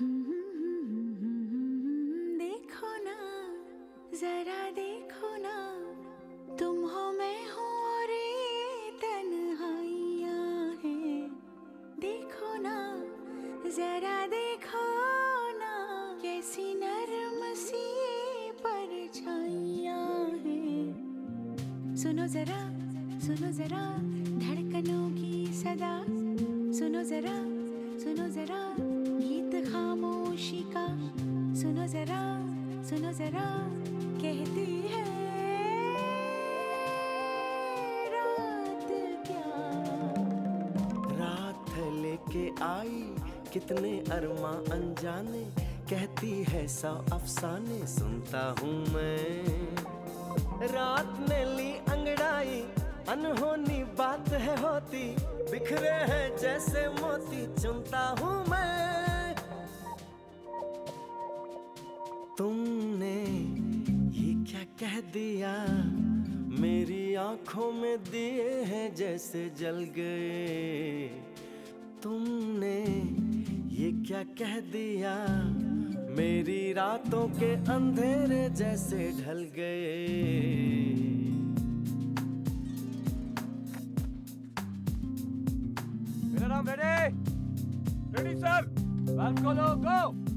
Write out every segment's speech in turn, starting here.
देखो ना, जरा देखो ना, तुम हो, मैं हूँ और ये तन्हाइयाँ हैं। देखो ना, जरा देखो ना, कैसी नरम सी परछाइयाँ हैं। सुनो जरा सुनो जरा, धड़कनों की सदा। सुनो जरा सुनो जरा खामोशी का सुनो जरा सुनो जरा, कहती है, रात क्या? रात लेके आई, कितने अरमा अनजाने, कहती है सौ अफसाने, सुनता हूँ मैं। रात ने ली अंगड़ाई, अनहोनी बात है होती, बिखरे हैं जैसे मोती, चुनता हूँ कह दिया मेरी आँखों में दिए हैं जैसे जल गए तुमने ये क्या कह दिया मेरी रातों के अंधेरे जैसे ढल गए Minute, I'm ready. Ready, sir. Valve खोलो, go.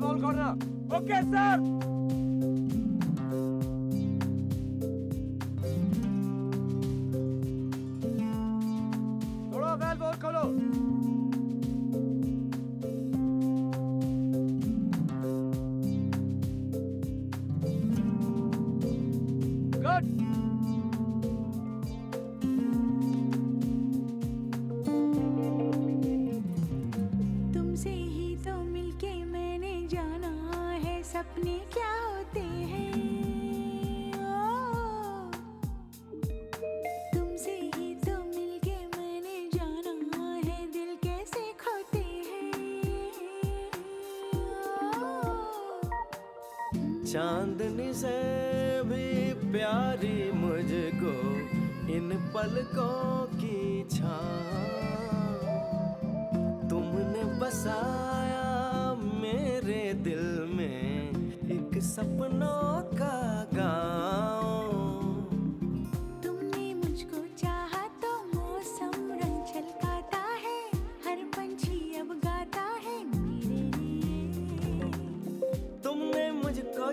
होल्ड करना. Okay, sir. चांदनी से भी प्यारी मुझको इन पलकों की छा तुमने बसाया मेरे दिल में एक सपनों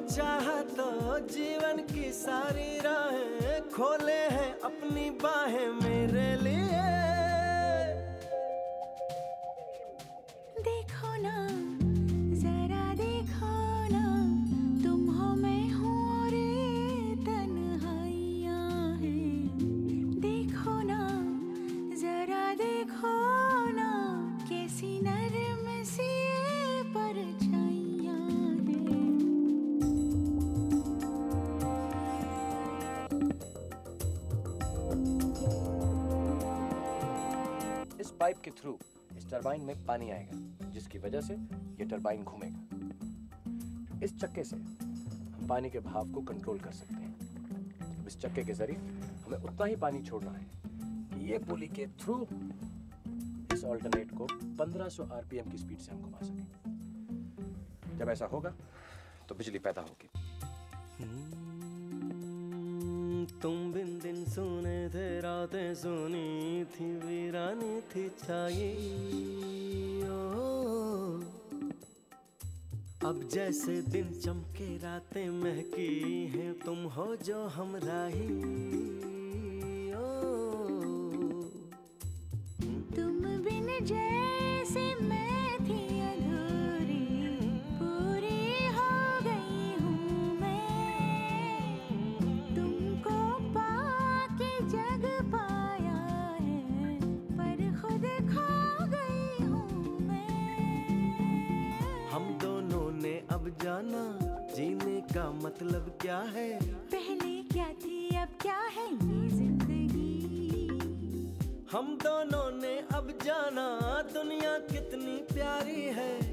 चाहा तो जीवन की सारी राहें खोले हैं अपनी बाहें मेरे पाइप के थ्रू इस टरबाइन में पानी आएगा, जिसकी वजह से ये टरबाइन घूमेगा। इस चक्के से हम पानी के भाव को कंट्रोल कर सकते हैं। इस चक्के के ज़रिए हमें उतना ही पानी छोड़ना है। कि ये पुली के थ्रू इस ऑल्टरनेट को 1500 आरपीएम की स्पीड से हम घुमा सकें। जब ऐसा होगा तो बिजली पैदा होगी। तुम बिन दिन सुने थे रातें सुनी थी वीरानी थी छाई। ओ, अब जैसे दिन चमके रातें महकी हैं तुम हो जो हमराही ओ, तुम बिन जैसे मैं जाना जीने का मतलब क्या है? पहले क्या थी अब क्या है ये ज़िंदगी? हम दोनों ने अब जाना दुनिया कितनी प्यारी है।